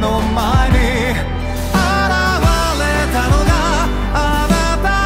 no mar.